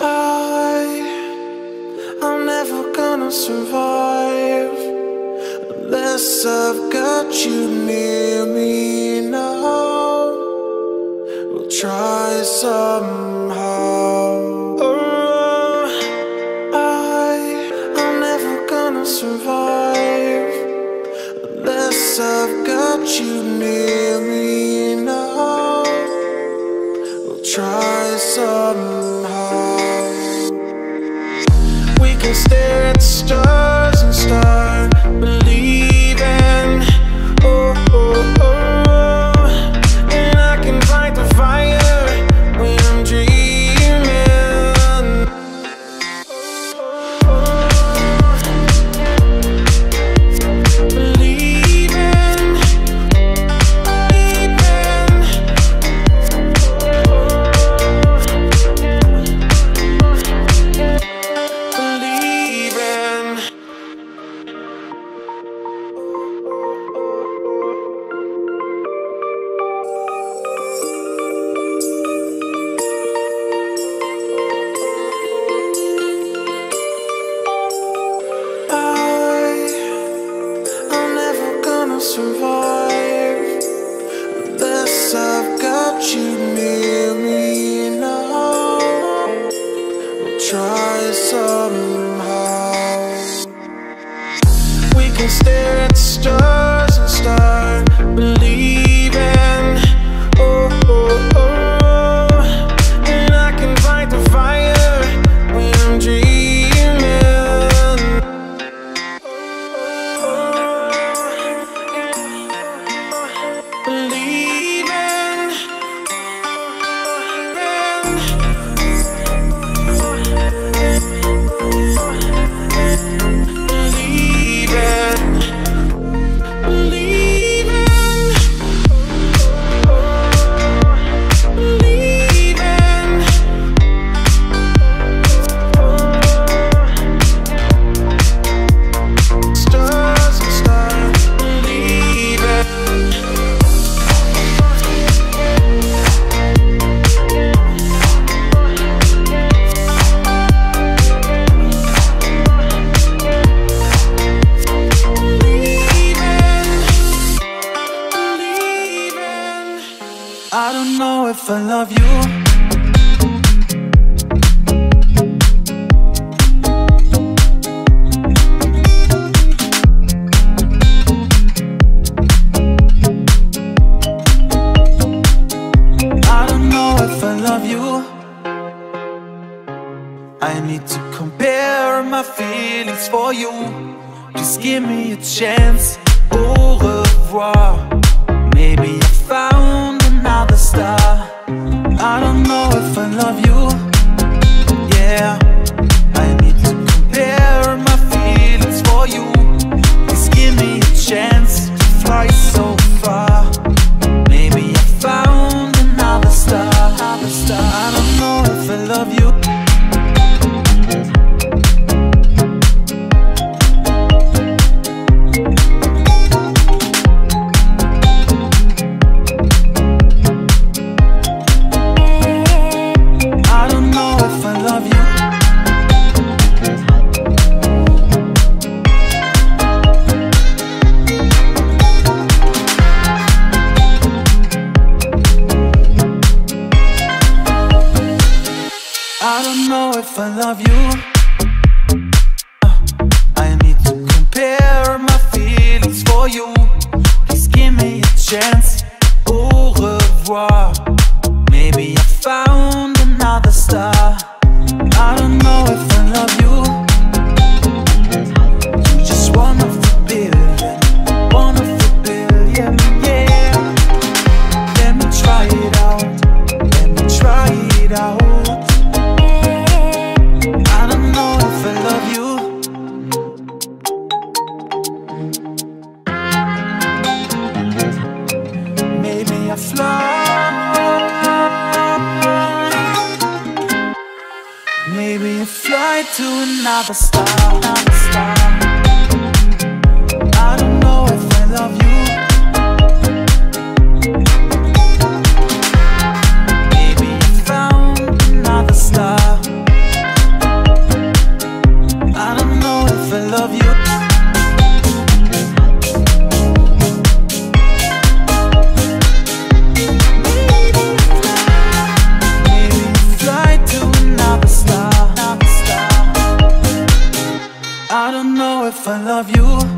I, I'm never gonna survive Unless I've got you near me now. We'll try somehow. Oh, I, I'm never gonna survive Unless I've got you 嗯。I don't know if I love you. I need to compare my feelings for you. Just give me a chance. Au revoir. Maybe star. I don't know if I love you. if I love you. Uh, I need to compare my feelings for you. Please give me a chance. Au revoir. Maybe I found another star. to another star. I love you.